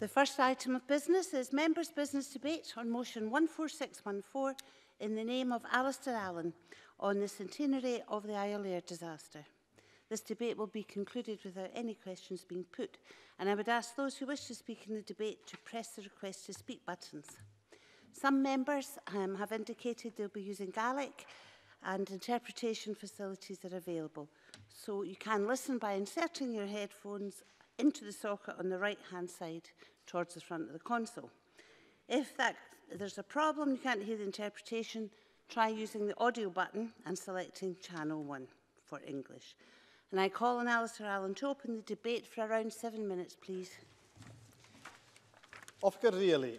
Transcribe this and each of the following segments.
The first item of business is members' business debate on motion 14614 in the name of Alistair Allen on the centenary of the Isle Air disaster. This debate will be concluded without any questions being put, and I would ask those who wish to speak in the debate to press the request to speak buttons. Some members um, have indicated they'll be using Gaelic and interpretation facilities are available. So you can listen by inserting your headphones into the socket on the right-hand side towards the front of the console. If that, there's a problem, you can't hear the interpretation, try using the audio button and selecting channel 1 for English. And I call on Alistair Allen to open the debate for around seven minutes, please. Ofgar really,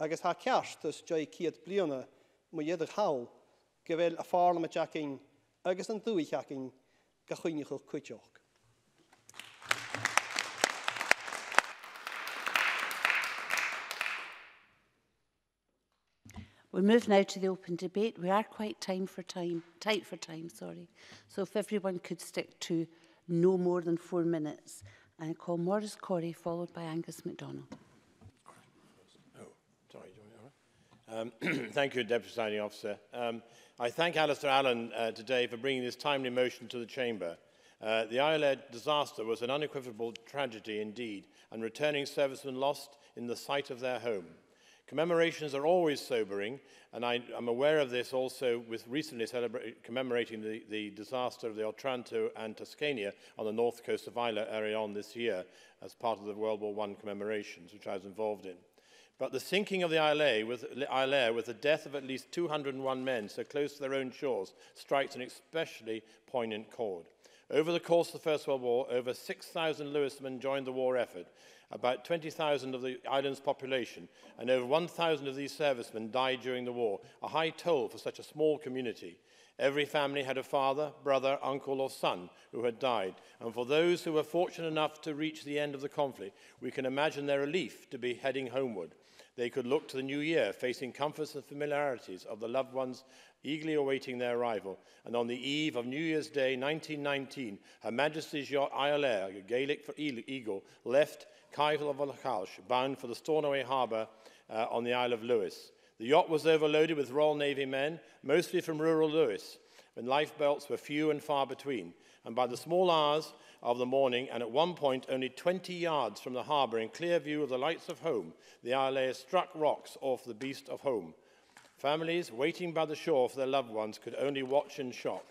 Agus há cearttas de ciad blionna mu dhéidir hall go bhfuil a fála a Jacking agus an dúí teacking go chuinechoch cuiteoch. We move now to the open debate. We are quite time for time, tight for time, sorry. So if everyone could stick to no more than four minutes. I call Maurice Corey, followed by Angus MacDonald. Oh, sorry, um, thank you, Deputy Signing Officer. Um, I thank Alistair Allen uh, today for bringing this timely motion to the Chamber. Uh, the ILED disaster was an unequivocal tragedy indeed, and returning servicemen lost in the sight of their home. Commemorations are always sobering, and I, I'm aware of this also with recently commemorating the, the, disaster of the Otranto and Tuscania on the north coast of Isla earlier on this year as part of the World War I commemorations, which I was involved in. But the sinking of the Isla with, Isla with the death of at least 201 men so close to their own shores strikes an especially poignant chord. Over the course of the First World War, over 6,000 Lewismen joined the war effort, about 20,000 of the island's population, and over 1,000 of these servicemen died during the war, a high toll for such a small community. Every family had a father, brother, uncle or son who had died, and for those who were fortunate enough to reach the end of the conflict, we can imagine their relief to be heading homeward. They could look to the new year, facing comforts and familiarities of the loved ones eagerly awaiting their arrival. And on the eve of New Year's Day 1919, Her Majesty's yacht Isle Air, Gaelic for Eagle, left Kaitel of Olakaush, bound for the Stornoway harbour uh, on the Isle of Lewis. The yacht was overloaded with Royal Navy men, mostly from rural Lewis, when lifebelts were few and far between. And by the small hours of the morning, and at one point only 20 yards from the harbour, in clear view of the lights of home, the Islanders struck rocks off the beast of home. Families waiting by the shore for their loved ones could only watch in shock.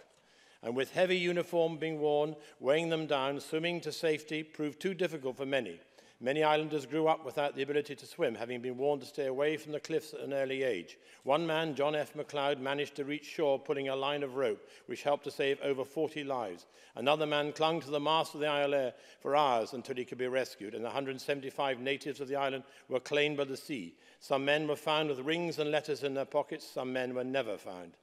And with heavy uniform being worn, weighing them down, swimming to safety proved too difficult for many. Many islanders grew up without the ability to swim, having been warned to stay away from the cliffs at an early age. One man, John F. McLeod, managed to reach shore pulling a line of rope, which helped to save over 40 lives. Another man clung to the mast of the ILA for hours until he could be rescued, and 175 natives of the island were claimed by the sea. Some men were found with rings and letters in their pockets, some men were never found.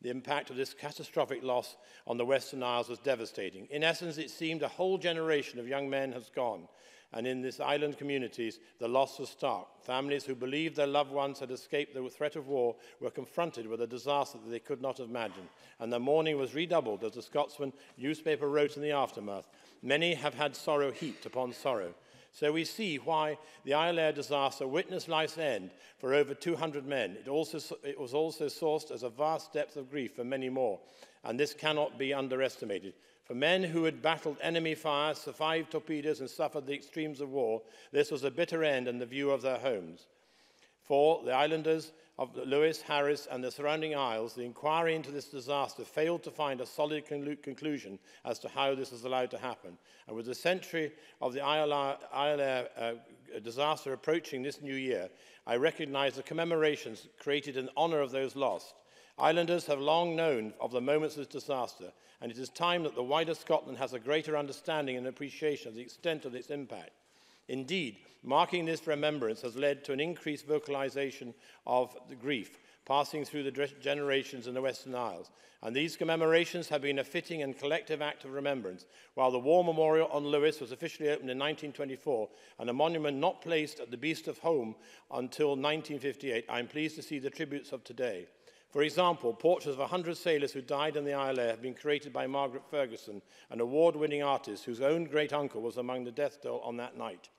The impact of this catastrophic loss on the Western Isles was devastating. In essence, it seemed a whole generation of young men has gone. and in these island communities, the loss was stark. Families who believed their loved ones had escaped the threat of war were confronted with a disaster that they could not have imagined, and their mourning was redoubled, as the Scotsman newspaper wrote in the aftermath. Many have had sorrow heaped upon sorrow. So we see why the Isle Air disaster witnessed life's end for over 200 men. It, also, it was also sourced as a vast depth of grief for many more, and this cannot be underestimated. For men who had battled enemy fire, survived torpedoes, and suffered the extremes of war, this was a bitter end in the view of their homes. For the islanders of Lewis, Harris, and the surrounding isles, the inquiry into this disaster failed to find a solid con conclusion as to how this was allowed to happen. And with the century of the ILR, ILR uh, disaster approaching this new year, I recognize the commemorations created in honor of those lost. Islanders have long known of the moments of disaster, and it is time that the wider Scotland has a greater understanding and appreciation of the extent of its impact. Indeed, marking this remembrance has led to an increased vocalisation of the grief, passing through the generations in the Western Isles. And these commemorations have been a fitting and collective act of remembrance, while the War Memorial on Lewis was officially opened in 1924 and a monument not placed at the Beast of Home until 1958. I am pleased to see the tributes of today. For example, portraits of 100 sailors who died in the ILA have been created by Margaret Ferguson, an award-winning artist whose own great-uncle was among the death toll on that night.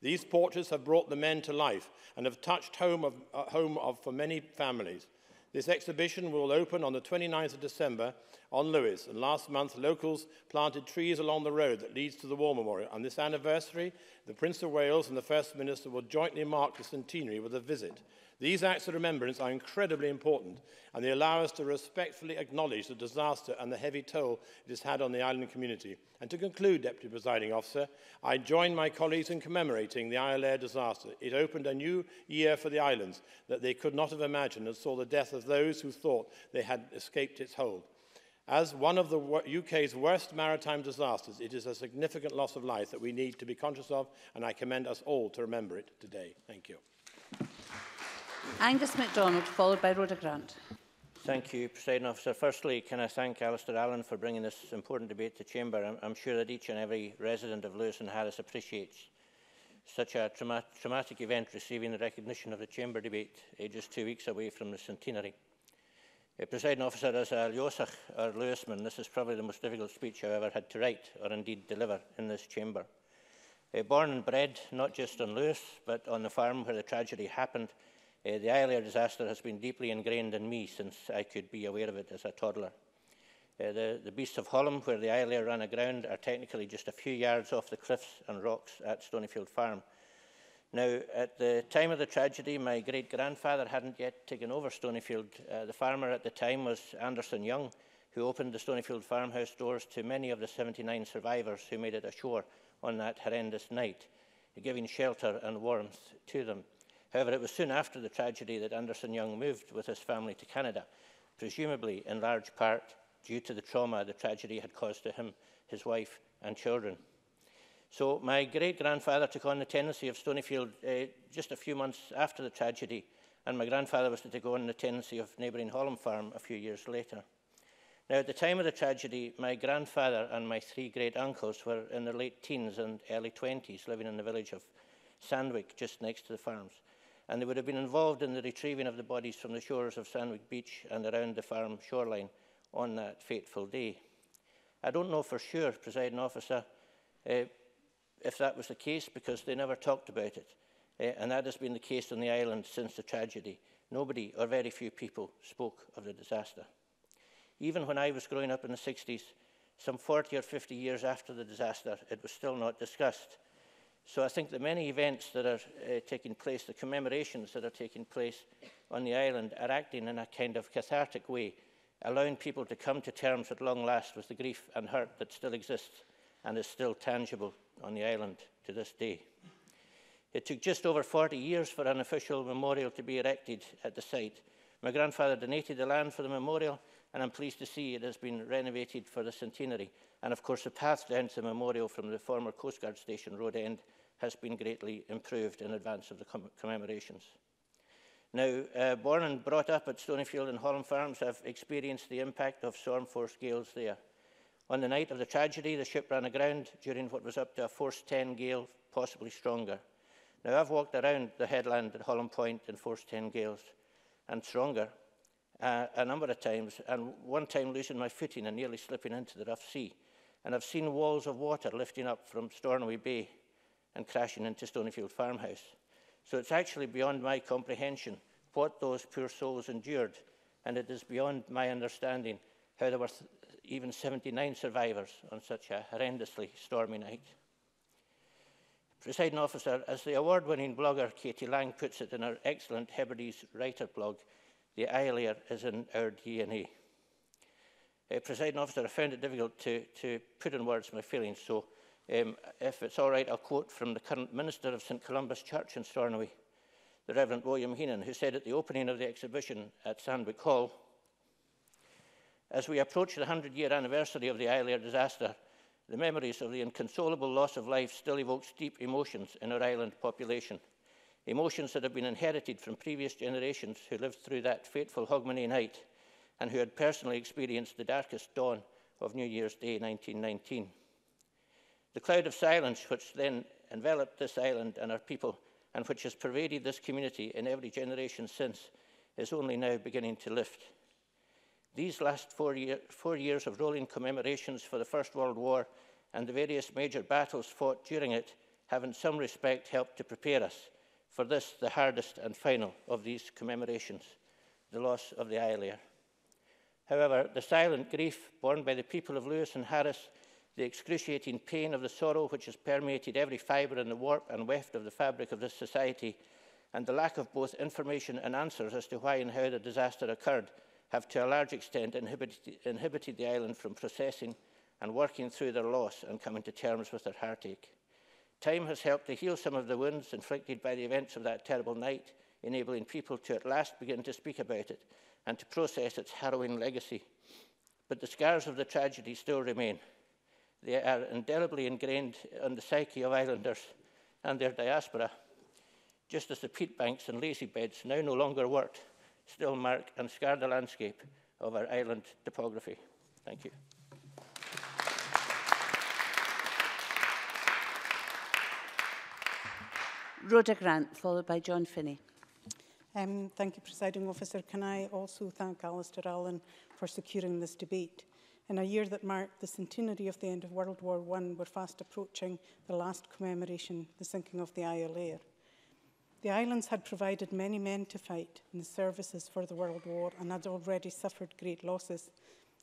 These portraits have brought the men to life and have touched home, of, uh, home of, for many families. This exhibition will open on the 29th of December on Lewis, and last month locals planted trees along the road that leads to the War Memorial. On this anniversary, the Prince of Wales and the First Minister will jointly mark the centenary with a visit. These acts of remembrance are incredibly important and they allow us to respectfully acknowledge the disaster and the heavy toll it has had on the island community. And to conclude, Deputy Presiding Officer, I join my colleagues in commemorating the Isle disaster. It opened a new year for the islands that they could not have imagined and saw the death of those who thought they had escaped its hold. As one of the UK's worst maritime disasters, it is a significant loss of life that we need to be conscious of, and I commend us all to remember it today. Thank you. Angus MacDonald, followed by Rhoda Grant. Thank you, President Officer. Firstly, can I thank Alistair Allen for bringing this important debate to Chamber. I'm, I'm sure that each and every resident of Lewis and Harris appreciates such a trauma traumatic event receiving the recognition of the Chamber debate just two weeks away from the centenary. Uh, President Officer, as a Lewisach or Lewisman, this is probably the most difficult speech I've ever had to write or indeed deliver in this Chamber. Uh, born and bred, not just on Lewis, but on the farm where the tragedy happened, Uh, the Islair disaster has been deeply ingrained in me since I could be aware of it as a toddler. Uh, the, the beasts of Holm, where the Islair ran aground, are technically just a few yards off the cliffs and rocks at Stonyfield Farm. Now, at the time of the tragedy, my great-grandfather hadn't yet taken over Stonyfield. Uh, the farmer at the time was Anderson Young, who opened the Stonyfield farmhouse doors to many of the 79 survivors who made it ashore on that horrendous night, giving shelter and warmth to them. However, it was soon after the tragedy that Anderson Young moved with his family to Canada, presumably in large part due to the trauma the tragedy had caused to him, his wife, and children. So my great-grandfather took on the tenancy of Stonyfield uh, just a few months after the tragedy, and my grandfather was to take on the tenancy of neighbouring Holland Farm a few years later. Now, at the time of the tragedy, my grandfather and my three great-uncles were in their late teens and early 20s, living in the village of Sandwick, just next to the farms. and they would have been involved in the retrieving of the bodies from the shores of Sandwich Beach and around the farm shoreline on that fateful day. I don't know for sure, presiding officer, uh, if that was the case because they never talked about it. Uh, and that has been the case on the island since the tragedy. Nobody or very few people spoke of the disaster. Even when I was growing up in the 60s, some 40 or 50 years after the disaster, it was still not discussed. So I think the many events that are uh, taking place, the commemorations that are taking place on the island, are acting in a kind of cathartic way, allowing people to come to terms at long last with the grief and hurt that still exists and is still tangible on the island to this day. It took just over 40 years for an official memorial to be erected at the site. My grandfather donated the land for the memorial, and I'm pleased to see it has been renovated for the centenary. And of course, the path down to the memorial from the former Coast Guard Station Road End has been greatly improved in advance of the commemorations. Now, uh, born and brought up at Stonyfield and Holland Farms, I've experienced the impact of storm force gales there. On the night of the tragedy, the ship ran aground during what was up to a force 10 gale, possibly stronger. Now, I've walked around the headland at Holland Point in force 10 gales and stronger uh, a number of times, and one time losing my footing and nearly slipping into the rough sea. And I've seen walls of water lifting up from Stornoway Bay and crashing into Stonyfield Farmhouse. So it's actually beyond my comprehension what those poor souls endured, and it is beyond my understanding how there were even 79 survivors on such a horrendously stormy night. Presiding officer, as the award-winning blogger Katie Lang puts it in her excellent Hebrides writer blog, the Isleer is in our DNA. Uh, presiding officer, I found it difficult to, to put in words my feelings, so Um, if it's all right, I'll quote from the current minister of St Columbus Church in Stornoway, the Reverend William Heenan, who said at the opening of the exhibition at Sandwick Hall, as we approach the 100-year anniversary of the Islair disaster, the memories of the inconsolable loss of life still evokes deep emotions in our island population, emotions that have been inherited from previous generations who lived through that fateful Hogmanay night and who had personally experienced the darkest dawn of New Year's Day 1919. The cloud of silence which then enveloped this island and our people and which has pervaded this community in every generation since is only now beginning to lift. These last four, year, four years of rolling commemorations for the First World War and the various major battles fought during it have in some respect helped to prepare us for this, the hardest and final of these commemorations, the loss of the Islier. However, the silent grief borne by the people of Lewis and Harris the excruciating pain of the sorrow which has permeated every fibre and the warp and weft of the fabric of this society, and the lack of both information and answers as to why and how the disaster occurred have to a large extent inhibited, inhibited the island from processing and working through their loss and coming to terms with their heartache. Time has helped to heal some of the wounds inflicted by the events of that terrible night, enabling people to at last begin to speak about it and to process its harrowing legacy. But the scars of the tragedy still remain. They are indelibly ingrained in the psyche of islanders and their diaspora, just as the peat banks and lazy beds, now no longer worked, still mark and scar the landscape of our island topography. Thank you. Rhoda Grant, followed by John Finney. Um, thank you, Presiding Officer. Can I also thank Alistair Allen for securing this debate? In a year that marked the centenary of the end of World War I, we're fast approaching the last commemoration, the sinking of the Isle Air. The islands had provided many men to fight in the services for the World War and had already suffered great losses.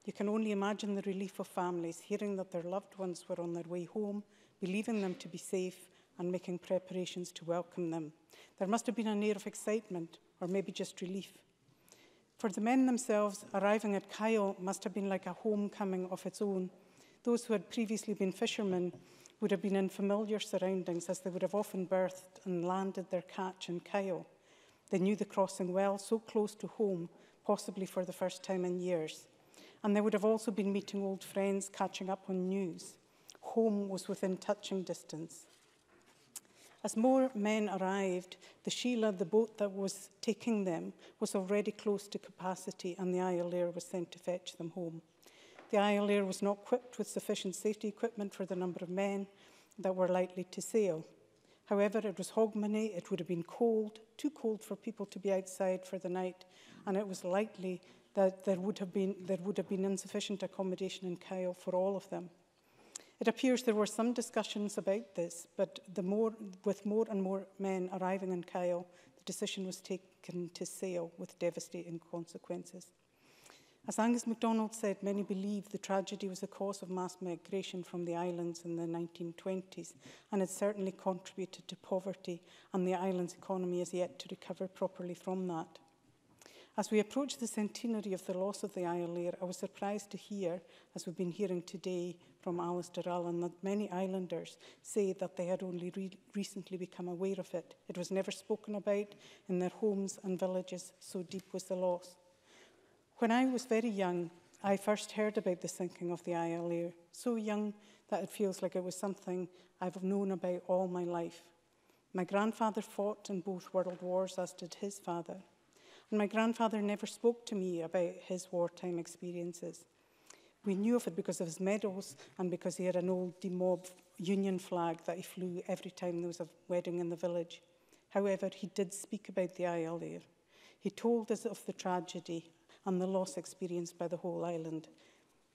You can only imagine the relief of families hearing that their loved ones were on their way home, believing them to be safe, and making preparations to welcome them. There must have been an air of excitement, or maybe just relief, for the men themselves, arriving at Kyle must have been like a homecoming of its own. Those who had previously been fishermen would have been in familiar surroundings as they would have often berthed and landed their catch in Kyle. They knew the crossing well, so close to home, possibly for the first time in years. And they would have also been meeting old friends, catching up on news. Home was within touching distance. As more men arrived, the Sheila, the boat that was taking them, was already close to capacity and the Isle Lair was sent to fetch them home. The Isle Lair was not equipped with sufficient safety equipment for the number of men that were likely to sail. However, it was Hogmanay, it would have been cold, too cold for people to be outside for the night, and it was likely that there would have been, there would have been insufficient accommodation in Kyle for all of them. It appears there were some discussions about this, but the more, with more and more men arriving in Kyle, the decision was taken to sail with devastating consequences. As Angus MacDonald said, many believe the tragedy was the cause of mass migration from the islands in the 1920s and had certainly contributed to poverty and the island's economy is yet to recover properly from that. As we approach the centenary of the loss of the Isle Air, I was surprised to hear, as we've been hearing today, from Alistair Allen that many islanders say that they had only re recently become aware of it. It was never spoken about in their homes and villages, so deep was the loss. When I was very young, I first heard about the sinking of the ILA, so young that it feels like it was something I've known about all my life. My grandfather fought in both world wars, as did his father. And my grandfather never spoke to me about his wartime experiences. We knew of it because of his medals and because he had an old demob union flag that he flew every time there was a wedding in the village. However, he did speak about the Isle He told us of the tragedy and the loss experienced by the whole island.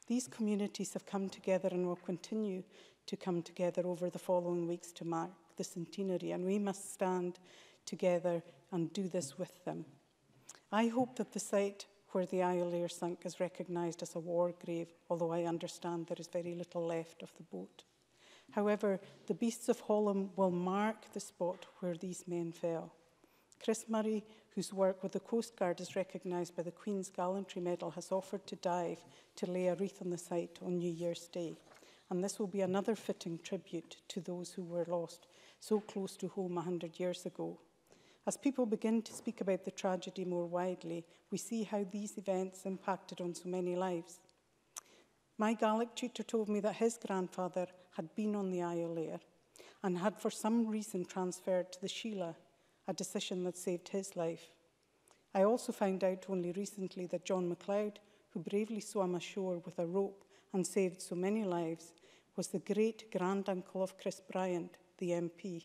These communities have come together and will continue to come together over the following weeks to mark the centenary, and we must stand together and do this with them. I hope that the site where the Isle Air sunk is recognised as a war grave, although I understand there is very little left of the boat. However, the beasts of Hollam will mark the spot where these men fell. Chris Murray, whose work with the Coast Guard is recognised by the Queen's Gallantry Medal, has offered to dive to lay a wreath on the site on New Year's Day. And this will be another fitting tribute to those who were lost so close to home 100 years ago As people begin to speak about the tragedy more widely, we see how these events impacted on so many lives. My Gaelic tutor told me that his grandfather had been on the Isle Air and had for some reason transferred to the Sheila, a decision that saved his life. I also found out only recently that John MacLeod, who bravely swam ashore with a rope and saved so many lives, was the great grand of Chris Bryant, the MP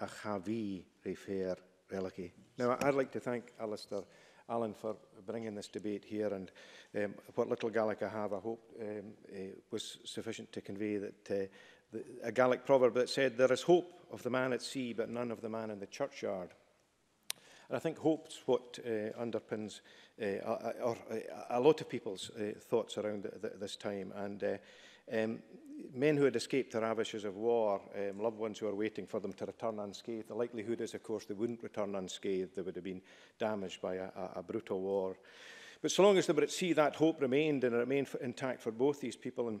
Achavi, Refer, Relaki. Now, I'd like to thank Alistair Allen for bringing this debate here and um, what little Gaelic I have, I hope, um, uh, was sufficient to convey that uh, the, a Gaelic proverb that said, there is hope of the man at sea, but none of the man in the churchyard. And I think hope's what uh, underpins uh, a, a, a lot of people's uh, thoughts around the, the, this time. And uh, Um, men who had escaped the ravages of war, um, loved ones who are waiting for them to return unscathed. The likelihood is, of course, they wouldn't return unscathed. They would have been damaged by a, a, a brutal war. But so long as they were at sea, that hope remained and it remained intact for both these people. And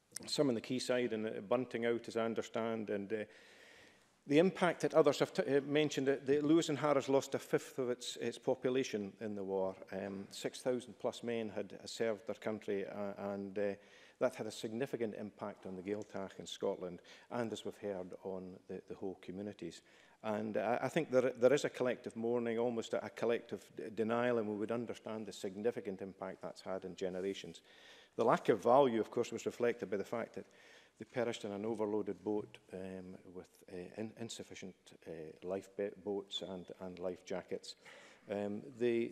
some in the quayside and uh, bunting out, as I understand, and uh, the impact that others have uh, mentioned, that, the Lewis and Harris lost a fifth of its, its population in the war. Um, 6,000 plus men had uh, served their country uh, and uh, That had a significant impact on the Gaeltach in Scotland and, as we've heard, on the, the whole communities. And I, I think there, there is a collective mourning, almost a, a collective denial, and we would understand the significant impact that's had in generations. The lack of value, of course, was reflected by the fact that they perished in an overloaded boat um, with uh, in insufficient uh, life boats and, and life jackets. Um, they,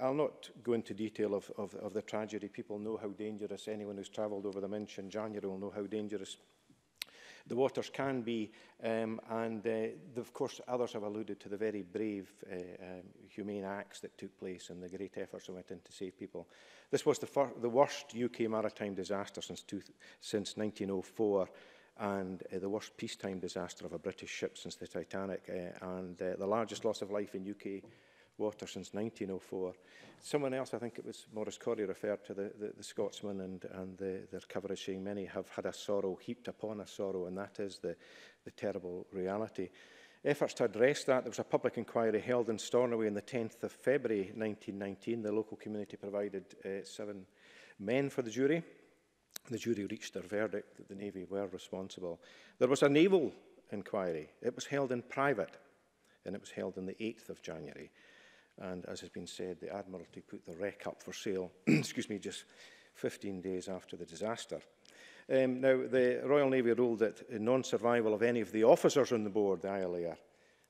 I'll not go into detail of, of, of the tragedy. People know how dangerous, anyone who's travelled over the Minch in January will know how dangerous the waters can be, um, and uh, the, of course others have alluded to the very brave, uh, um, humane acts that took place and the great efforts that went in to save people. This was the, the worst UK maritime disaster since, two, since 1904, and uh, the worst peacetime disaster of a British ship since the Titanic, uh, and uh, the largest loss of life in UK water since 1904. Someone else, I think it was Morris Corrie, referred to the, the, the Scotsman and, and the, their coverage many have had a sorrow heaped upon a sorrow, and that is the, the terrible reality. Efforts to address that, there was a public inquiry held in Stornoway on the 10th of February 1919. The local community provided uh, seven men for the jury. The jury reached their verdict that the Navy were responsible. There was a naval inquiry. It was held in private and it was held on the 8th of January And as has been said, the Admiralty put the wreck up for sale, excuse me, just 15 days after the disaster. Um, now, the Royal Navy ruled that non-survival of any of the officers on the board, the ILAR,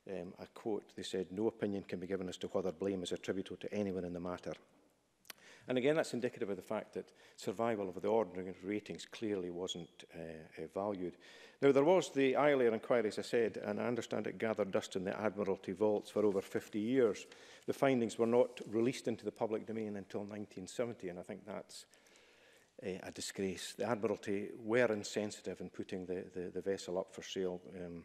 um, I quote, they said, no opinion can be given as to whether blame is attributable to anyone in the matter. And again, that's indicative of the fact that survival of the ordinary ratings clearly wasn't uh, uh valued. Now, there was the ILAIR inquiry, as I said, and I understand it gathered dust in the Admiralty vaults for over 50 years. The findings were not released into the public domain until 1970, and I think that's a, uh, a disgrace. The Admiralty were insensitive in putting the, the, the vessel up for sale um,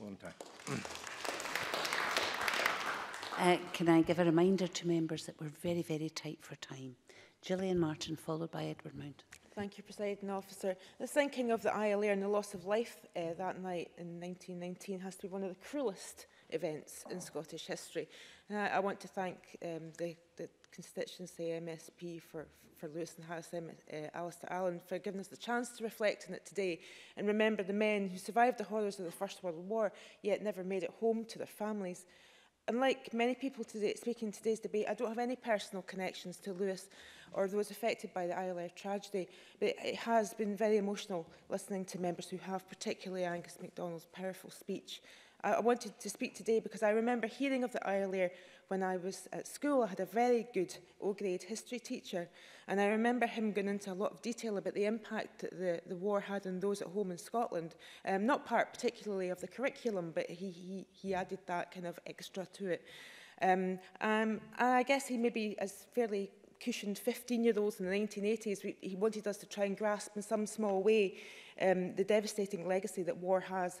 Long time. Uh, can I give a reminder to members that we're very, very tight for time? Gillian Martin, followed by Edward Mount. Thank you, President Officer. The sinking of the ILR e and the loss of life uh, that night in 1919 has to be one of the cruelest events in Scottish history. And I, I want to thank um, the, the constituency MSP for, for Lewis and Harris, um, uh, Alistair Allen, for giving us the chance to reflect on it today and remember the men who survived the horrors of the First World War, yet never made it home to their families unlike many people today, speaking in today's debate, I don't have any personal connections to Lewis or those affected by the ILF tragedy, but it has been very emotional listening to members who have, particularly Angus MacDonald's powerful speech. I, I wanted to speak today because I remember hearing of the ILF when I was at school, I had a very good O-grade history teacher, and I remember him going into a lot of detail about the impact that the, the war had on those at home in Scotland. Um, not part particularly of the curriculum, but he, he, he added that kind of extra to it. Um, um, and I guess he maybe, as fairly cushioned 15-year-olds in the 1980s, we, he wanted us to try and grasp in some small way um, the devastating legacy that war has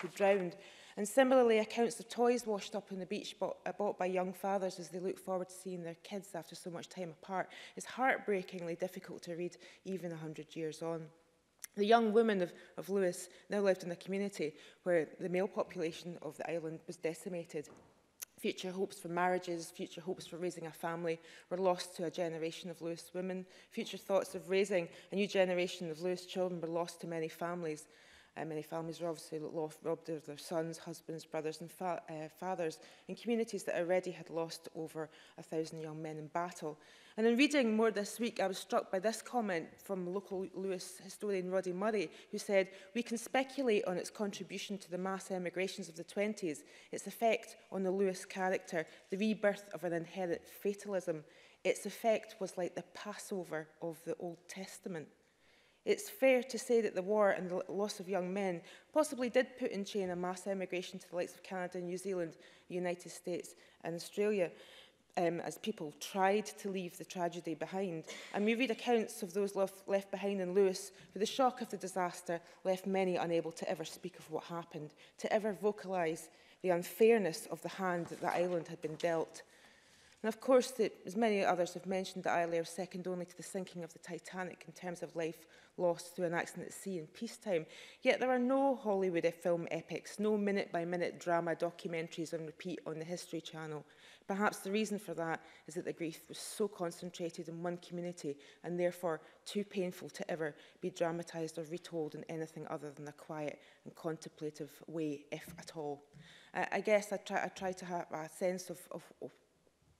who drowned. And similarly, accounts of toys washed up on the beach bought, uh, bought by young fathers as they look forward to seeing their kids after so much time apart is heartbreakingly difficult to read even 100 years on. The young women of, of Lewis now lived in a community where the male population of the island was decimated. Future hopes for marriages, future hopes for raising a family were lost to a generation of Lewis women. Future thoughts of raising a new generation of Lewis children were lost to many families. Uh, many families are obviously robbed of their sons, husbands, brothers and fa uh, fathers in communities that already had lost over a thousand young men in battle. And in reading more this week, I was struck by this comment from local Lewis historian Roddy Murray, who said, we can speculate on its contribution to the mass emigrations of the 20s, its effect on the Lewis character, the rebirth of an inherent fatalism. Its effect was like the Passover of the Old Testament. It's fair to say that the war and the loss of young men possibly did put in chain a mass emigration to the likes of Canada, New Zealand, United States and Australia um, as people tried to leave the tragedy behind. And we read accounts of those left, left behind in Lewis, for the shock of the disaster left many unable to ever speak of what happened, to ever vocalise the unfairness of the hand that the island had been dealt. And of course, the, as many others have mentioned, the ILA are second only to the sinking of the Titanic in terms of life lost through an accident at sea in peacetime. Yet there are no Hollywood film epics, no minute-by-minute -minute drama documentaries on repeat on the History Channel. Perhaps the reason for that is that the grief was so concentrated in one community and therefore too painful to ever be dramatised or retold in anything other than a quiet and contemplative way, if at all. I, I guess I try, I try to have a sense of, of, of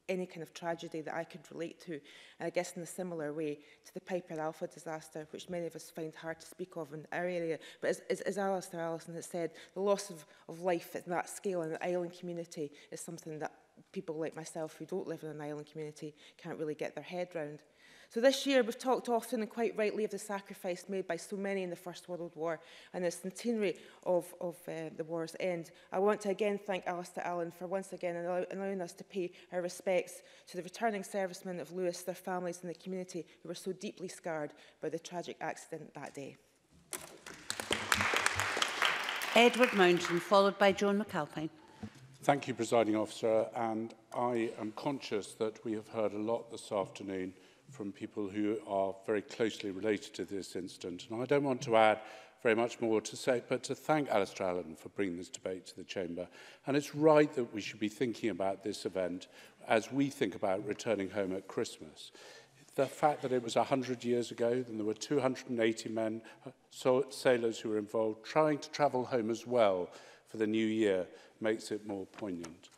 any kind of tragedy that I could relate to. And I guess in a similar way to the Piper Alpha disaster, which many of us find hard to speak of in our area. But as, as, as Alistair Allison has said, the loss of, of life at that scale in an island community is something that people like myself who don't live in an island community can't really get their head round. So this year we've talked often and quite rightly of the sacrifice made by so many in the First World War and the centenary of, of uh, the war's end. I want to again thank Alistair Allen for once again allow allowing us to pay our respects to the returning servicemen of Lewis, their families and the community who were so deeply scarred by the tragic accident that day. Edward Mountain, followed by Joan McAlpine. Thank you, Presiding Officer, and I am conscious that we have heard a lot this afternoon from people who are very closely related to this incident. And I don't want to add very much more to say, but to thank Alistair Allen for bringing this debate to the Chamber. And it's right that we should be thinking about this event as we think about returning home at Christmas. The fact that it was 100 years ago, and there were 280 men, uh, so sailors who were involved, trying to travel home as well for the new year, makes it more poignant.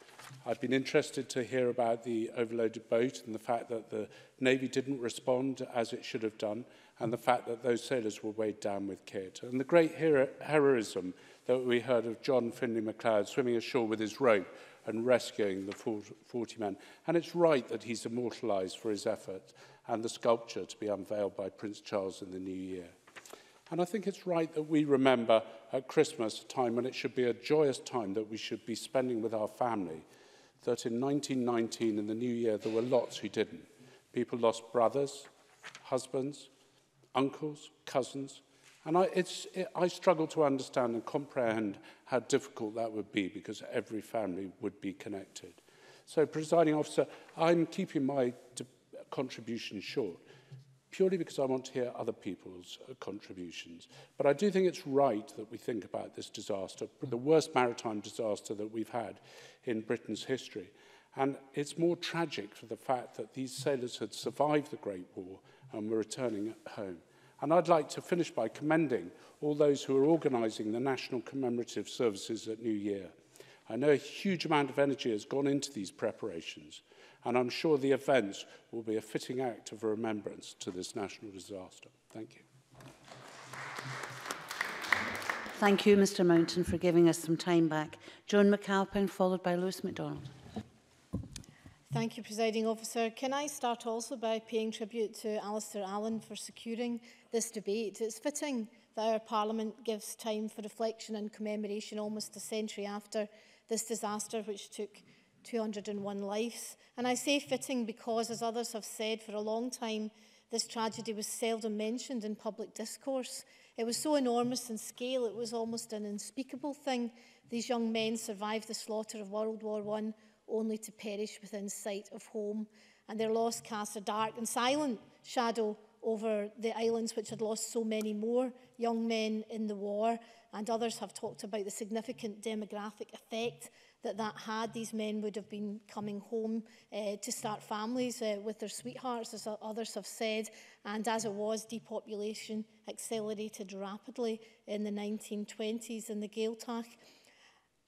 I've been interested to hear about the overloaded boat and the fact that the Navy didn't respond as it should have done and the fact that those sailors were weighed down with kit. And the great hero heroism that we heard of John Finley MacLeod swimming ashore with his rope and rescuing the 40 men. And it's right that he's immortalised for his effort and the sculpture to be unveiled by Prince Charles in the new year. And I think it's right that we remember at Christmas a time when it should be a joyous time that we should be spending with our family – that in 1919, in the new year, there were lots who didn't. People lost brothers, husbands, uncles, cousins. And I, it's, it, I struggle to understand and comprehend how difficult that would be because every family would be connected. So, presiding officer, I'm keeping my contribution short purely because I want to hear other people's uh, contributions. But I do think it's right that we think about this disaster, the worst maritime disaster that we've had in Britain's history. And it's more tragic for the fact that these sailors had survived the Great War and were returning home. And I'd like to finish by commending all those who are organising the National Commemorative Services at New Year. I know a huge amount of energy has gone into these preparations, and I'm sure the events will be a fitting act of remembrance to this national disaster. Thank you. Thank you, Mr Mountain, for giving us some time back. Joan McAlpin, followed by Lewis MacDonald. Thank you, Presiding Officer. Can I start also by paying tribute to Alistair Allen for securing this debate? It's fitting that our Parliament gives time for reflection and commemoration almost a century after this disaster, which took 201 lives. And I say fitting because, as others have said, for a long time, this tragedy was seldom mentioned in public discourse. It was so enormous in scale, it was almost an unspeakable thing. These young men survived the slaughter of World War I only to perish within sight of home. And their loss cast a dark and silent shadow over the islands which had lost so many more young men in the war. And others have talked about the significant demographic effect that that had. These men would have been coming home uh, to start families uh, with their sweethearts, as others have said. And as it was, depopulation accelerated rapidly in the 1920s in the Gaeltacht.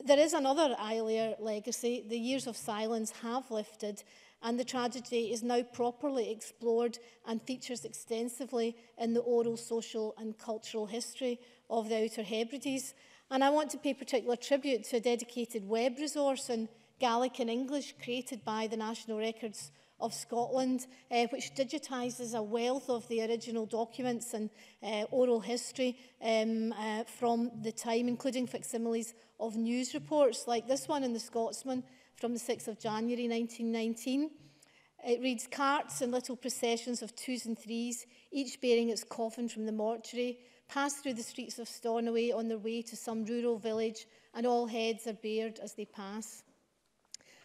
There is another earlier legacy. The years of silence have lifted and the tragedy is now properly explored and features extensively in the oral, social and cultural history of the Outer Hebrides. And I want to pay particular tribute to a dedicated web resource in Gaelic and English created by the National Records of Scotland, uh, which digitises a wealth of the original documents and uh, oral history um, uh, from the time, including facsimiles of news reports like this one in The Scotsman from the 6th of January 1919. It reads carts and little processions of twos and threes, each bearing its coffin from the mortuary, pass through the streets of Stornoway on their way to some rural village and all heads are bared as they pass.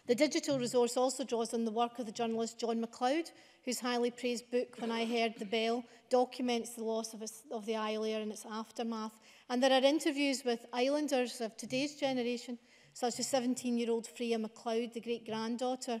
The digital resource also draws on the work of the journalist John MacLeod, whose highly praised book, When I Heard the Bell, documents the loss of, its, of the Isle and its aftermath. And there are interviews with islanders of today's generation, such as 17-year-old Freya MacLeod, the great-granddaughter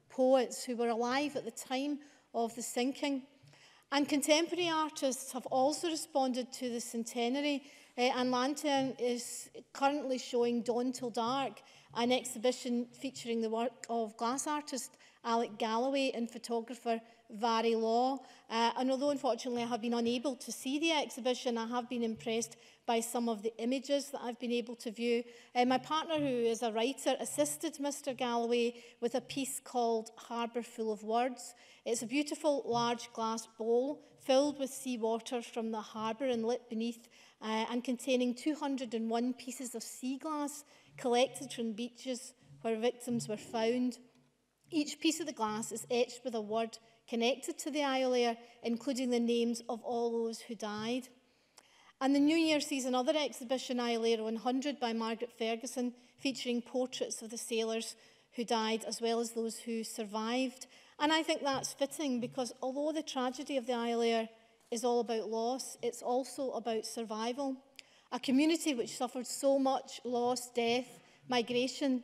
poets who were alive at the time of the sinking. And contemporary artists have also responded to the centenary Uh, and Lantern is currently showing Dawn Till Dark, an exhibition featuring the work of glass artist Alec Galloway and photographer Vary Law. Uh, and although unfortunately I have been unable to see the exhibition, I have been impressed by some of the images that I've been able to view. Uh, my partner, who is a writer, assisted Mr Galloway with a piece called Harbour Full of Words. It's a beautiful large glass bowl filled with seawater from the harbour and lit beneath uh, and containing 201 pieces of sea glass collected from beaches where victims were found. Each piece of the glass is etched with a word connected to the Isle Air, including the names of all those who died. And the New Year sees another exhibition, Isle Air 100 by Margaret Ferguson, featuring portraits of the sailors who died as well as those who survived. And I think that's fitting because although the tragedy of the Isle Air is all about loss, it's also about survival. A community which suffered so much loss, death, migration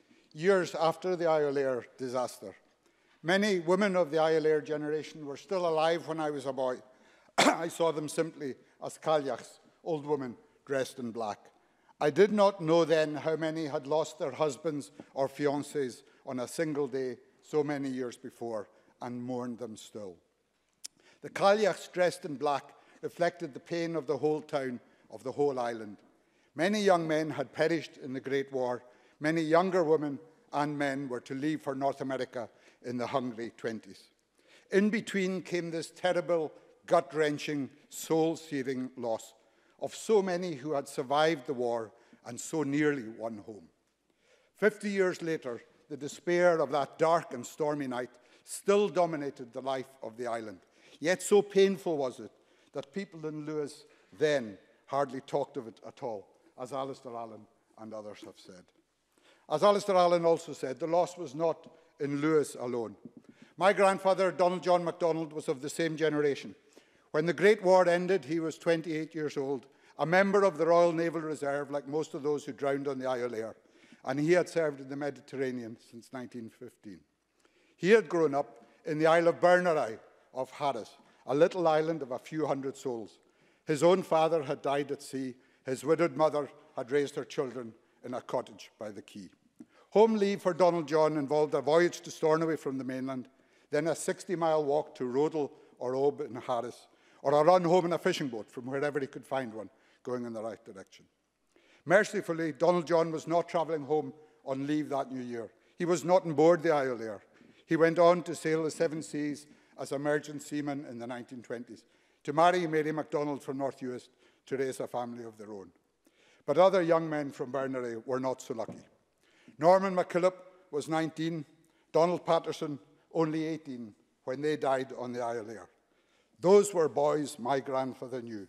years after the Isle disaster. Many women of the ILR generation were still alive when I was a boy. I saw them simply as kalyaks, old women dressed in black. I did not know then how many had lost their husbands or fiancés on a single day so many years before and mourned them still. The kalyaks dressed in black reflected the pain of the whole town, of the whole island. Many young men had perished in the Great War. Many younger women and men were to leave for North America in the hungry 20s. In between came this terrible, gut-wrenching, soul-searing loss of so many who had survived the war and so nearly won home. Fifty years later, the despair of that dark and stormy night still dominated the life of the island. Yet so painful was it that people in Lewis then hardly talked of it at all, as Alistair Allen and others have said. As Alistair Allen also said, the loss was not in Lewis alone. My grandfather, Donald John MacDonald, was of the same generation. When the Great War ended, he was 28 years old, a member of the Royal Naval Reserve, like most of those who drowned on the Isle Air, and he had served in the Mediterranean since 1915. He had grown up in the Isle of Bernerai of Harris, a little island of a few hundred souls. His own father had died at sea. His widowed mother had raised her children in a cottage by the quay. Home leave for Donald John involved a voyage to Stornoway from the mainland, then a 60-mile walk to Rodel or Obe in Harris, or a run home in a fishing boat from wherever he could find one, going in the right direction. Mercifully, Donald John was not travelling home on leave that new year. He was not on board the Air. He went on to sail the seven seas as a merchant seaman in the 1920s, to marry Mary MacDonald from North Uist, to raise a family of their own. But other young men from Bernary were not so lucky. Norman MacCillop was 19, Donald Patterson only 18 when they died on the Isle Air. Those were boys my grandfather knew,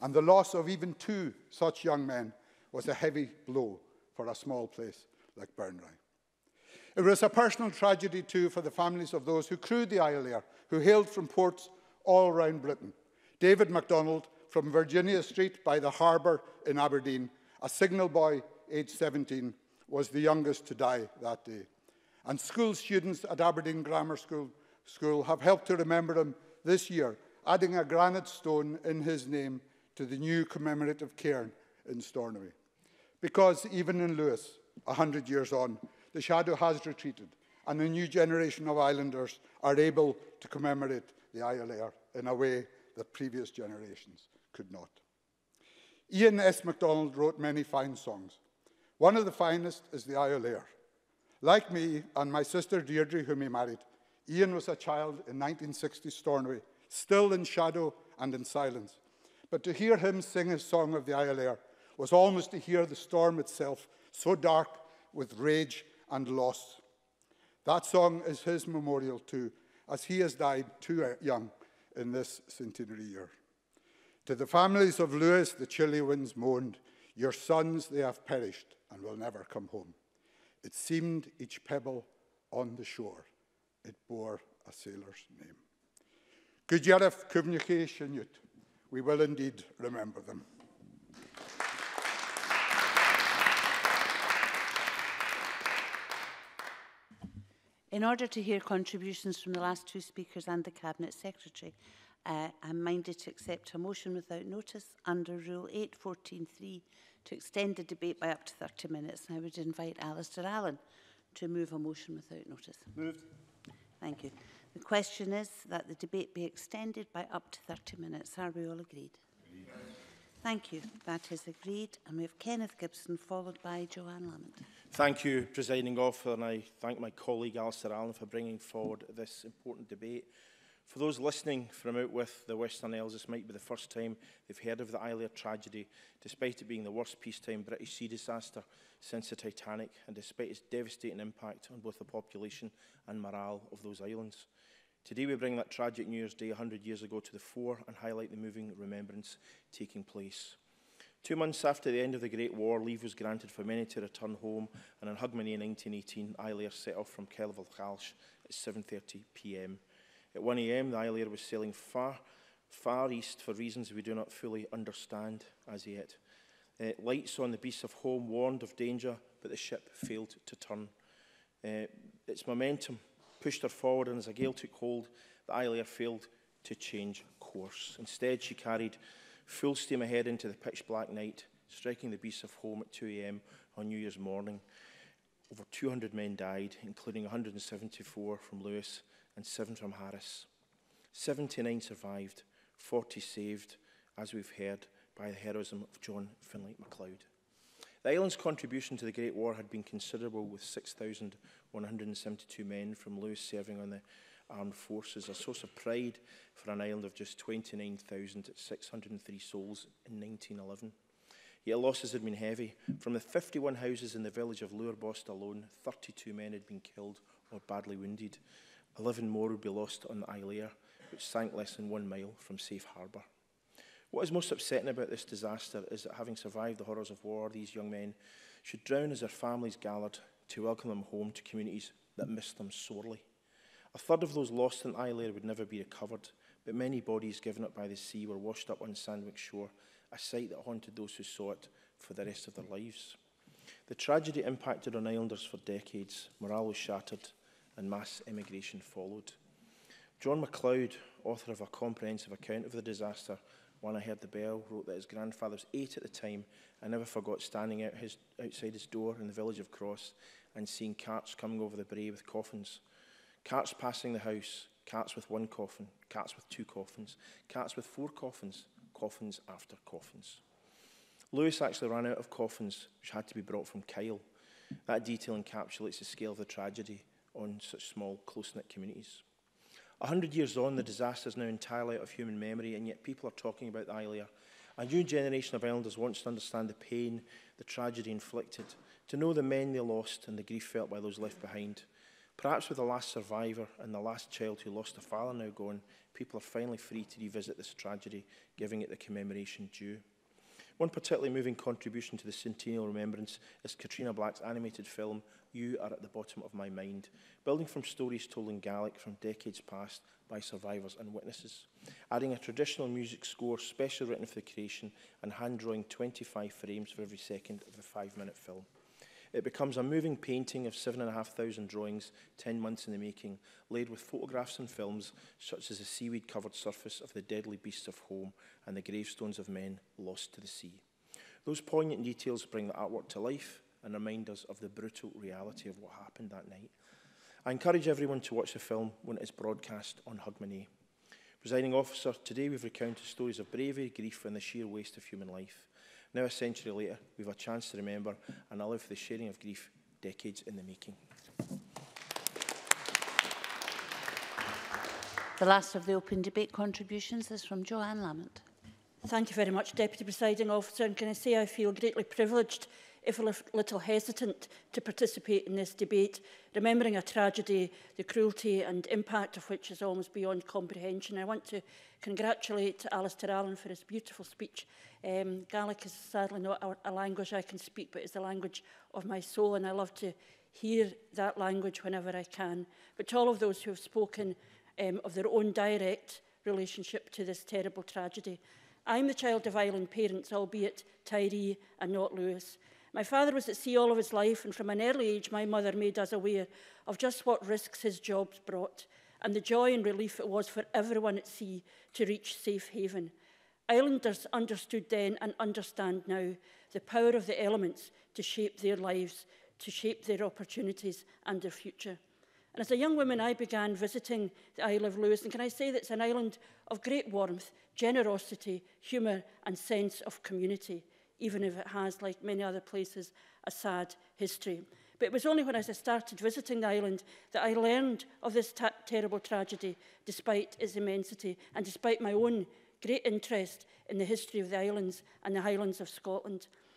and the loss of even two such young men was a heavy blow for a small place like Burnley. It was a personal tragedy too for the families of those who crewed the Isle Air, who hailed from ports all round Britain. David MacDonald from Virginia Street by the harbour in Aberdeen, a signal boy aged 17, was the youngest to die that day. And school students at Aberdeen Grammar School, School have helped to remember him this year, adding a granite stone in his name to the new commemorative cairn in Stornoway. Because even in Lewis, 100 years on, the shadow has retreated and a new generation of islanders are able to commemorate the ILR in a way that previous generations could not. Ian S. MacDonald wrote many fine songs, one of the finest is the Isle Air. Like me and my sister Deirdre, whom he married, Ian was a child in 1960 Stornoway, still in shadow and in silence. But to hear him sing his song of the Isle Air was almost to hear the storm itself, so dark with rage and loss. That song is his memorial too, as he has died too young in this centenary year. To the families of Lewis, the chilly winds moaned, Your sons, they have perished and will never come home. It seemed each pebble on the shore. It bore a sailor's name. Good Yarif We will indeed remember them. In order to hear contributions from the last two speakers and the Cabinet Secretary, Uh, I'm minded to accept a motion without notice under Rule 814.3 to extend the debate by up to 30 minutes. And I would invite Alistair Allen to move a motion without notice. Moved. Thank you. The question is that the debate be extended by up to 30 minutes. Are we all agreed? Thank you. That is agreed. And we have Kenneth Gibson followed by Joanne Lamont. Thank you, Presiding Officer, and I thank my colleague Alistair Allen for bringing forward this important debate. For those listening from out with the Western Isles, this might be the first time they've heard of the Islay tragedy, despite it being the worst peacetime British sea disaster since the Titanic, and despite its devastating impact on both the population and morale of those islands. Today we bring that tragic New Year's Day 100 years ago to the fore and highlight the moving remembrance taking place. Two months after the end of the Great War, leave was granted for many to return home, and on Hugmanay in 1918, Islayer set off from Kelvil at 7.30pm. At 1am, the Isle Air was sailing far, far east for reasons we do not fully understand as yet. Uh, lights on the beasts of home warned of danger, but the ship failed to turn. Uh, its momentum pushed her forward, and as a gale took hold, the Isle Air failed to change course. Instead, she carried full steam ahead into the pitch black night, striking the beasts of home at 2am on New Year's morning. Over 200 men died, including 174 from Lewis, and seven from Harris. 79 survived, 40 saved, as we've heard, by the heroism of John Finlay MacLeod. The island's contribution to the Great War had been considerable, with 6,172 men from Lewis serving on the armed forces, a source of pride for an island of just 29,603 souls in 1911. Yet losses had been heavy. From the 51 houses in the village of Luerbos alone, 32 men had been killed or badly wounded, 11 more would be lost on the Islair, which sank less than one mile from safe harbour. What is most upsetting about this disaster is that having survived the horrors of war, these young men should drown as their families gathered to welcome them home to communities that missed them sorely. A third of those lost in Islair would never be recovered, but many bodies given up by the sea were washed up on Sandwich shore, a sight that haunted those who saw it for the rest of their lives. The tragedy impacted on islanders for decades. Morale was shattered, and mass immigration followed. John MacLeod, author of a comprehensive account of the disaster, When I Heard the Bell, wrote that his grandfather's eight at the time and never forgot standing out his, outside his door in the village of Cross and seeing carts coming over the brae with coffins. Carts passing the house, carts with one coffin, carts with two coffins, carts with four coffins, coffins after coffins. Lewis actually ran out of coffins, which had to be brought from Kyle. That detail encapsulates the scale of the tragedy on such small, close-knit communities. A hundred years on, the disaster is now entirely out of human memory, and yet people are talking about the Ilia. A new generation of Islanders wants to understand the pain, the tragedy inflicted, to know the men they lost and the grief felt by those left behind. Perhaps with the last survivor and the last child who lost a father now gone, people are finally free to revisit this tragedy, giving it the commemoration due. One particularly moving contribution to the centennial remembrance is Katrina Black's animated film you are at the bottom of my mind, building from stories told in Gaelic from decades past by survivors and witnesses, adding a traditional music score specially written for the creation and hand-drawing 25 frames for every second of the five-minute film. It becomes a moving painting of 7,500 drawings, 10 months in the making, laid with photographs and films such as the seaweed-covered surface of the deadly beasts of home and the gravestones of men lost to the sea. Those poignant details bring the artwork to life, and remind us of the brutal reality of what happened that night. I encourage everyone to watch the film when it is broadcast on Hugmanay. Presiding officer, today we've recounted stories of bravery, grief and the sheer waste of human life. Now a century later, we've a chance to remember and allow for the sharing of grief decades in the making. The last of the open debate contributions is from Joanne Lamont. Thank you very much, Deputy Presiding Officer. And can I say I feel greatly privileged, if a little hesitant, to participate in this debate, remembering a tragedy, the cruelty and impact of which is almost beyond comprehension. I want to congratulate Alistair Allen for his beautiful speech. Um, Gaelic is sadly not a, a language I can speak, but it's the language of my soul, and I love to hear that language whenever I can. But to all of those who have spoken um, of their own direct relationship to this terrible tragedy, I'm the child of island parents, albeit Tyree and not Lewis. My father was at sea all of his life, and from an early age, my mother made us aware of just what risks his jobs brought and the joy and relief it was for everyone at sea to reach safe haven. Islanders understood then and understand now the power of the elements to shape their lives, to shape their opportunities and their future. And as a young woman, I began visiting the Isle of Lewis. And can I say that it's an island of great warmth, generosity, humour and sense of community, even if it has, like many other places, a sad history. But it was only when I started visiting the island that I learned of this terrible tragedy, despite its immensity and despite my own great interest in the history of the islands and the Highlands of Scotland.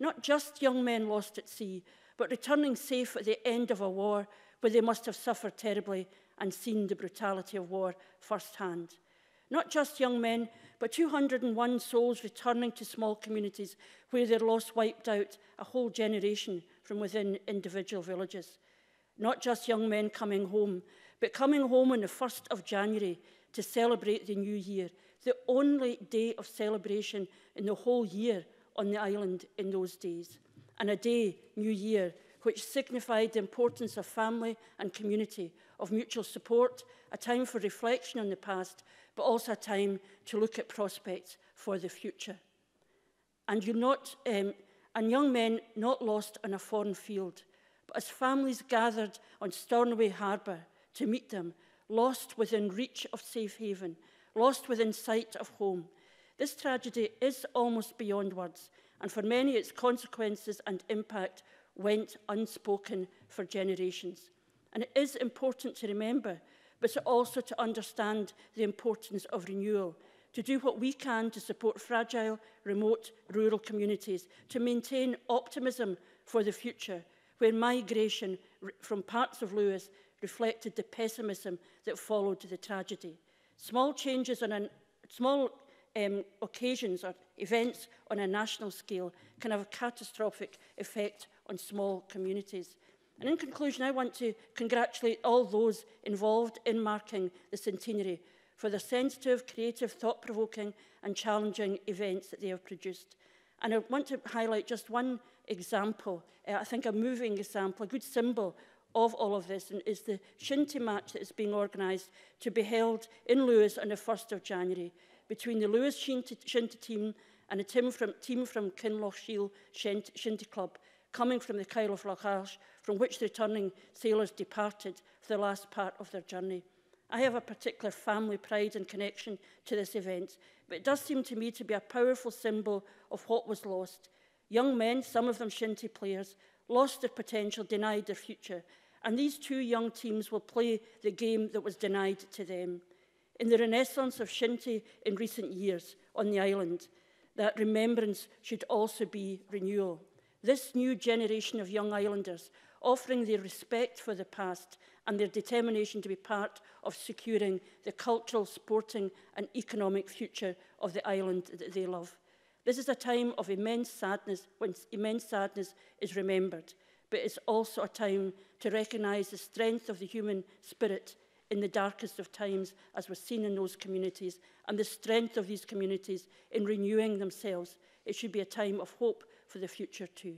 not just young men lost at sea, but returning safe at the end of a war where they must have suffered terribly and seen the brutality of war firsthand. Not just young men, but 201 souls returning to small communities where their loss wiped out a whole generation from within individual villages. Not just young men coming home, but coming home on the 1st of January to celebrate the new year, the only day of celebration in the whole year on the island in those days, and a day, New Year, which signified the importance of family and community, of mutual support, a time for reflection on the past, but also a time to look at prospects for the future. And, you not, um, and young men not lost on a foreign field, but as families gathered on Stornoway Harbour to meet them, lost within reach of safe haven, lost within sight of home. This tragedy is almost beyond words, and for many its consequences and impact went unspoken for generations. And it is important to remember, but also to understand the importance of renewal, to do what we can to support fragile, remote, rural communities, to maintain optimism for the future, where migration from parts of Lewis reflected the pessimism that followed the tragedy. Small changes on an, small um, occasions or events on a national scale can have a catastrophic effect on small communities. And in conclusion, I want to congratulate all those involved in marking the centenary for the sensitive, creative, thought-provoking and challenging events that they have produced. And I want to highlight just one example, uh, I think a moving example, a good symbol of all of this, and is the Shinty match that is being organised to be held in Lewis on the 1st of January between the Lewis Shinty, Shinty team and a team from, team from Kinloch Shield Shinty, Shinty Club coming from the Kyle of Lachash, from which the returning sailors departed for the last part of their journey. I have a particular family pride and connection to this event, but it does seem to me to be a powerful symbol of what was lost. Young men, some of them Shinty players, lost their potential, denied their future, and these two young teams will play the game that was denied to them. In the renaissance of Shinty in recent years on the island, that remembrance should also be renewal this new generation of young islanders, offering their respect for the past and their determination to be part of securing the cultural, sporting and economic future of the island that they love. This is a time of immense sadness when immense sadness is remembered, but it's also a time to recognise the strength of the human spirit in the darkest of times, as was seen in those communities, and the strength of these communities in renewing themselves. It should be a time of hope for the future too.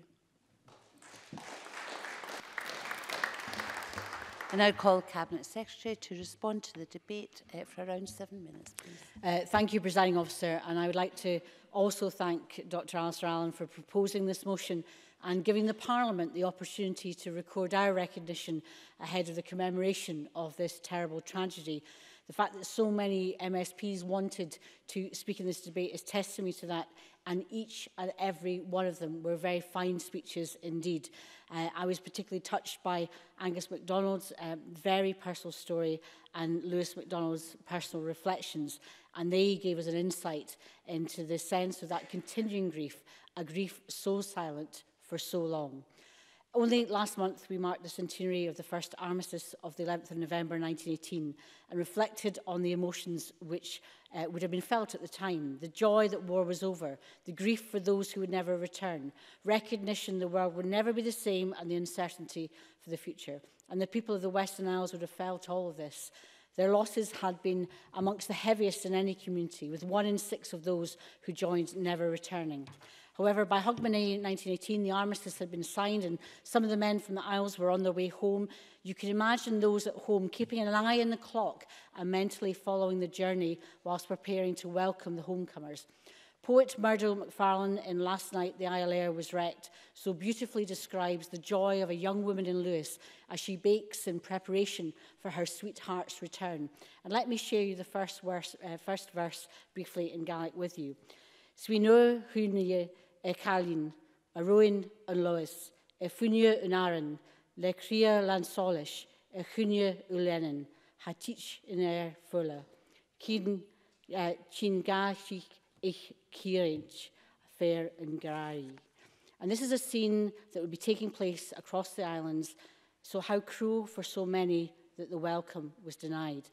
I now call Cabinet Secretary to respond to the debate uh, for around seven minutes, please. Uh, thank you, Presiding Officer, and I would like to also thank Dr Alistair Allen for proposing this motion and giving the Parliament the opportunity to record our recognition ahead of the commemoration of this terrible tragedy. The fact that so many MSPs wanted to speak in this debate is testimony to that and each and every one of them were very fine speeches indeed. Uh, I was particularly touched by Angus MacDonald's uh, very personal story and Lewis MacDonald's personal reflections and they gave us an insight into the sense of that continuing grief, a grief so silent for so long. Only last month we marked the centenary of the first armistice of the 11th of November 1918 and reflected on the emotions which uh, would have been felt at the time. The joy that war was over, the grief for those who would never return, recognition the world would never be the same and the uncertainty for the future. And the people of the Western Isles would have felt all of this. Their losses had been amongst the heaviest in any community, with one in six of those who joined never returning. However, by Hogmanay 1918, the armistice had been signed and some of the men from the Isles were on their way home. You can imagine those at home keeping an eye on the clock and mentally following the journey whilst preparing to welcome the homecomers. Poet Murdo MacFarlane in Last Night the Isle Air Was Wrecked so beautifully describes the joy of a young woman in Lewis as she bakes in preparation for her sweetheart's return. And let me share you the first verse, uh, first verse briefly in Gaelic with you. Swino hwnie e calin, a rwy'n yn lois, e funie yn aran, le cria lan solis, e chynio u lenyn, ha tich in er ffwla. Cyn uh, chi'n gasig ich kirent, fair and grai. And this is a scene that would be taking place across the islands, so how cruel for so many that the welcome was denied.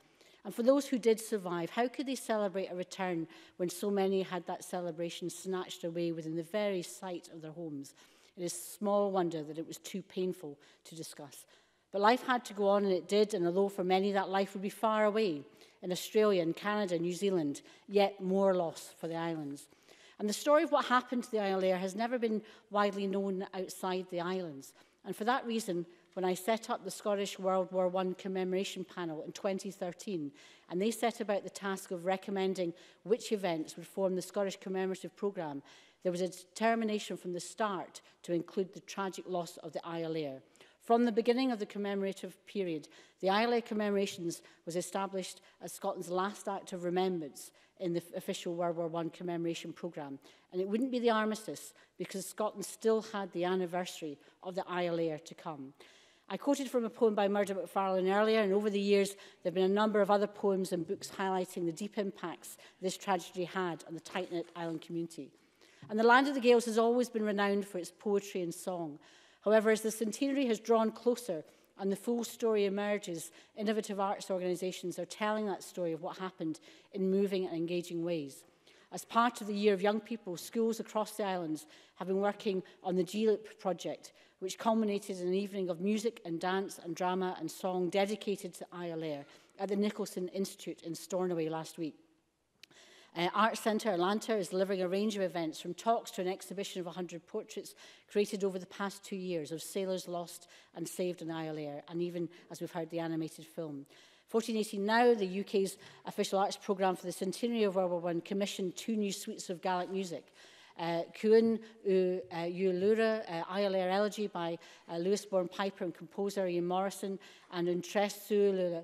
And for those who did survive, how could they celebrate a return when so many had that celebration snatched away within the very sight of their homes? It is small wonder that it was too painful to discuss. But life had to go on, and it did, and although for many that life would be far away, in Australia and Canada, New Zealand, yet more loss for the islands. And the story of what happened to the Isle Air has never been widely known outside the islands. And for that reason, when I set up the Scottish World War I commemoration panel in 2013, and they set about the task of recommending which events would form the Scottish commemorative programme, there was a determination from the start to include the tragic loss of the Air. From the beginning of the commemorative period, the Air commemorations was established as Scotland's last act of remembrance in the official World War I commemoration programme. And it wouldn't be the armistice because Scotland still had the anniversary of the Air to come. I quoted from a poem by Murdo McFarlane earlier, and over the years there have been a number of other poems and books highlighting the deep impacts this tragedy had on the tight-knit island community. And the Land of the Gales has always been renowned for its poetry and song. However, as the centenary has drawn closer and the full story emerges, innovative arts organisations are telling that story of what happened in moving and engaging ways. As part of the Year of Young People, schools across the islands have been working on the GLIP project, which culminated in an evening of music and dance and drama and song dedicated to ILR at the Nicholson Institute in Stornoway last week. Uh, Art Centre Atlanta is delivering a range of events from talks to an exhibition of 100 portraits created over the past two years of sailors lost and saved in Isle and even, as we've heard, the animated film. 1480 Now, the UK's official arts programme for the centenary of World War I, commissioned two new suites of Gaelic music – uh, yw u uh, Ulura, uh, by uh, Lewis Bourne Piper and composer Ian Morrison, and Untresu,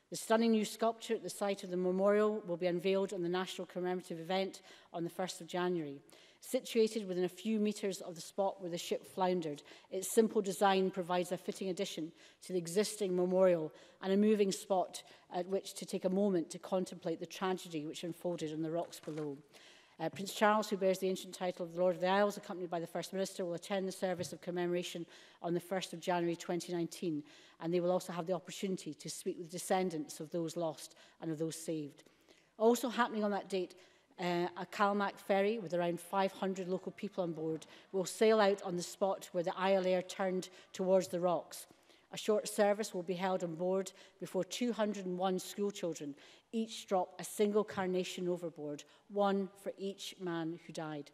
The stunning new sculpture at the site of the memorial will be unveiled on the National Commemorative Event on the 1st of January. Situated within a few metres of the spot where the ship floundered, its simple design provides a fitting addition to the existing memorial and a moving spot at which to take a moment to contemplate the tragedy which unfolded on the rocks below. Uh, Prince Charles, who bears the ancient title of the Lord of the Isles, accompanied by the First Minister, will attend the service of commemoration on the 1st of January 2019, and they will also have the opportunity to speak with descendants of those lost and of those saved. Also happening on that date, uh, a Calmac ferry with around 500 local people on board will sail out on the spot where the Isle Air turned towards the rocks – A short service will be held on board before 201 school children each drop a single carnation overboard, one for each man who died.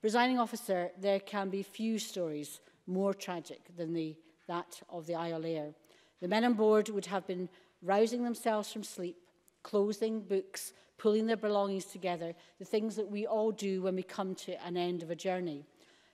Presiding officer, there can be few stories more tragic than the, that of the Isle The men on board would have been rousing themselves from sleep, closing books, pulling their belongings together, the things that we all do when we come to an end of a journey.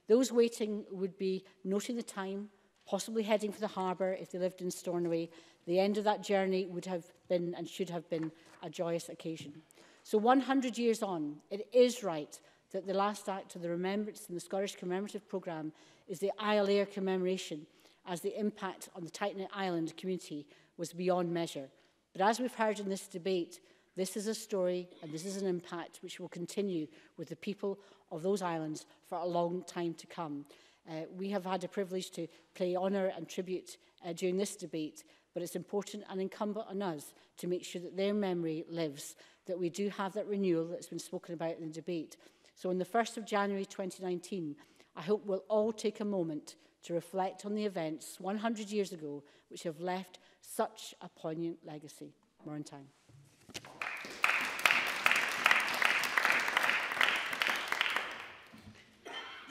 Those waiting would be noting the time, possibly heading for the harbour if they lived in Stornoway. The end of that journey would have been and should have been a joyous occasion. So 100 years on, it is right that the last act of the remembrance in the Scottish commemorative programme is the Isle Air commemoration as the impact on the tight-knit island community was beyond measure. But as we've heard in this debate, this is a story and this is an impact which will continue with the people of those islands for a long time to come. Uh, we have had a privilege to pay honour and tribute uh, during this debate, but it's important and incumbent on us to make sure that their memory lives, that we do have that renewal that's been spoken about in the debate. So on the 1st of January 2019, I hope we'll all take a moment to reflect on the events 100 years ago which have left such a poignant legacy. More in time.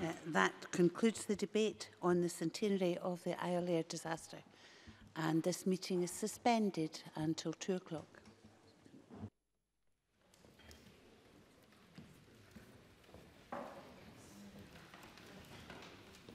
Uh, that concludes the debate on the centenary of the ILR disaster and this meeting is suspended until 2 o'clock.